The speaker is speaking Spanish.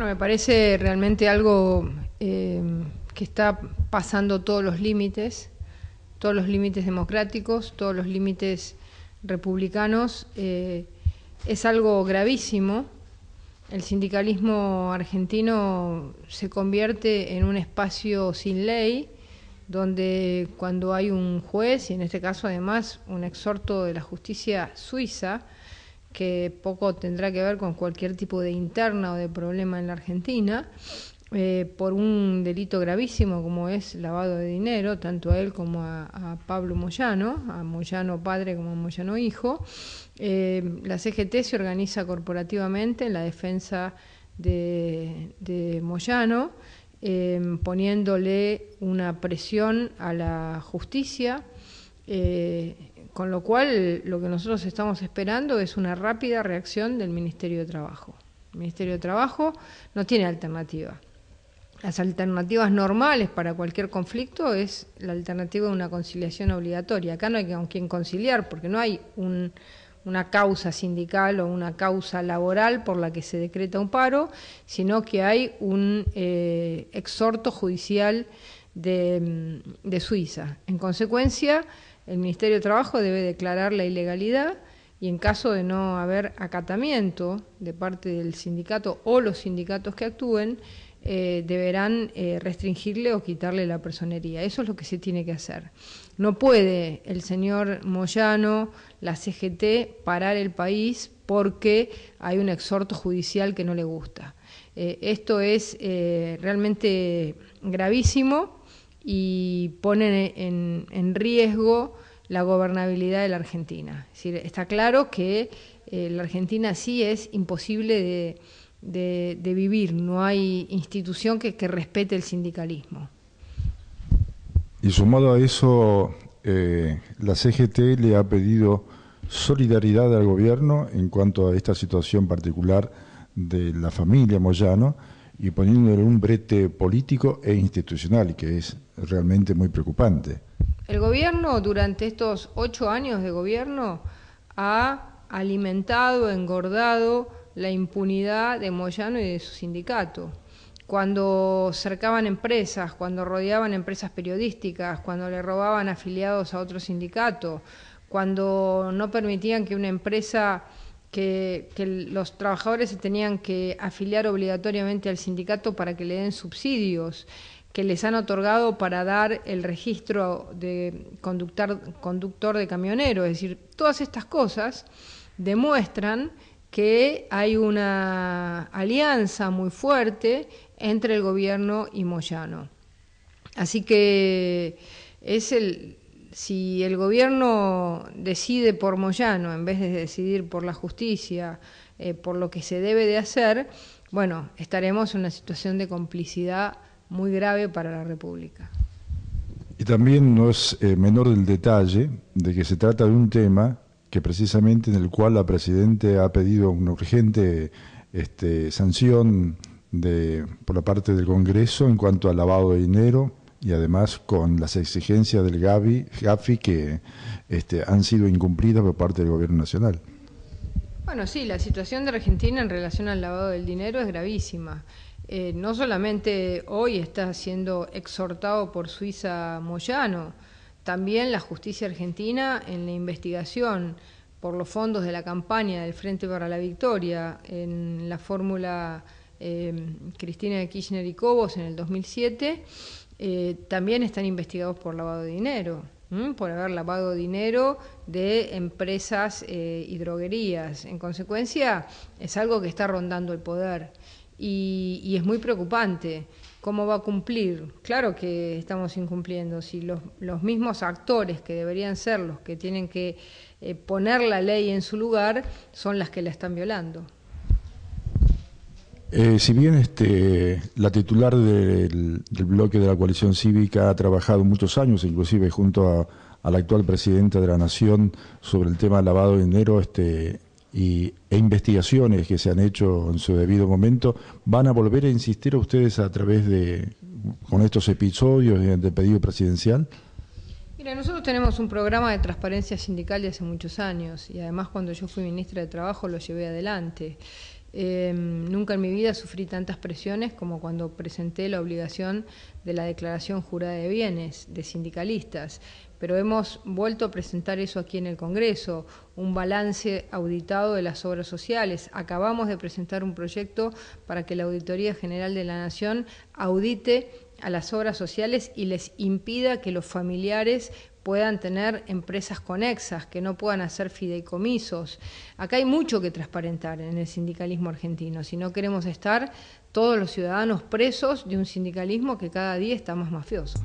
Bueno, me parece realmente algo eh, que está pasando todos los límites, todos los límites democráticos, todos los límites republicanos. Eh, es algo gravísimo. El sindicalismo argentino se convierte en un espacio sin ley, donde cuando hay un juez, y en este caso además un exhorto de la justicia suiza, que poco tendrá que ver con cualquier tipo de interna o de problema en la Argentina, eh, por un delito gravísimo como es lavado de dinero, tanto a él como a, Pablo Moyano, a Moyano padre como a Moyano hijo. Eh, la CGT se organiza corporativamente en la defensa de, Moyano, eh, poniéndole una presión a la justicia. Con lo cual, lo que nosotros estamos esperando es una rápida reacción del Ministerio de Trabajo. El Ministerio de Trabajo no tiene alternativa. Las alternativas normales para cualquier conflicto es la alternativa de una conciliación obligatoria. Acá no hay con quien conciliar porque no hay una causa sindical o una causa laboral por la que se decreta un paro, sino que hay un eh, exhorto judicial de Suiza. En consecuencia, el Ministerio de Trabajo debe declarar la ilegalidad y en caso de no haber acatamiento de parte del sindicato o los sindicatos que actúen, eh, deberán eh, restringirle o quitarle la personería. Eso es lo que se tiene que hacer. No puede el señor Moyano, la CGT, parar el país porque hay un exhorto judicial que no le gusta. Eh, esto es realmente gravísimo y ponen en, riesgo la gobernabilidad de la Argentina. está claro que eh, la Argentina sí es imposible de, vivir, no hay institución que, respete el sindicalismo. Y sumado a eso, eh, la CGT le ha pedido solidaridad al gobierno en cuanto a esta situación particular de la familia Moyano y poniéndole un brete político e institucional, que es realmente muy preocupante. El gobierno durante estos ocho años de gobierno ha alimentado, engordado la impunidad de Moyano y de su sindicato. Cuando cercaban empresas, cuando rodeaban empresas periodísticas, cuando le robaban afiliados a otro sindicato, cuando no permitían que una empresa que, los trabajadores se tenían que afiliar obligatoriamente al sindicato para que le den subsidios que les han otorgado para dar el registro de conductor, conductor de camionero. Es decir, todas estas cosas demuestran que hay una alianza muy fuerte entre el gobierno y Moyano. Así que es el, si el gobierno decide por Moyano en vez de decidir por la justicia, eh, por lo que se debe de hacer, bueno, estaremos en una situación de complicidad muy grave para la República. Y también no es eh, menor el detalle de que se trata de un tema que precisamente en el cual la Presidenta ha pedido una urgente este, sanción de, por la parte del Congreso en cuanto al lavado de dinero y además con las exigencias del GAFI, GAFI que este, han sido incumplidas por parte del Gobierno Nacional. Bueno, sí, la situación de Argentina en relación al lavado del dinero es gravísima. Eh, no solamente hoy está siendo exhortado por Suiza Moyano, también la justicia argentina en la investigación por los fondos de la campaña del Frente para la Victoria en la fórmula eh, Cristina de Kirchner y Cobos en el 2007 eh, también están investigados por lavado de dinero, por haber lavado dinero de empresas eh, y droguerías. En consecuencia, es algo que está rondando el poder y, es muy preocupante. ¿Cómo va a cumplir? Claro que estamos incumpliendo. Si los, mismos actores que deberían ser los que tienen que eh, poner la ley en su lugar son las que la están violando. Eh, si bien este, la titular del, bloque de la coalición cívica ha trabajado muchos años, inclusive junto a, la actual presidenta de la Nación, sobre el tema del lavado de dinero este, y, e investigaciones que se han hecho en su debido momento, ¿van a volver a insistir a ustedes a través de, con estos episodios de pedido presidencial? Mira, nosotros tenemos un programa de transparencia sindical de hace muchos años y además cuando yo fui ministra de Trabajo lo llevé adelante. Em, nunca en mi vida sufrí tantas presiones como cuando presenté la obligación de la declaración jurada de bienes de sindicalistas, pero hemos vuelto a presentar eso aquí en el Congreso, un balance auditado de las obras sociales. Acabamos de presentar un proyecto para que la Auditoría General de la Nación audite a las obras sociales y les impida que los familiares puedan tener empresas conexas, que no puedan hacer fideicomisos. Acá hay mucho que transparentar en el sindicalismo argentino, si no queremos estar todos los ciudadanos presos de un sindicalismo que cada día está más mafioso.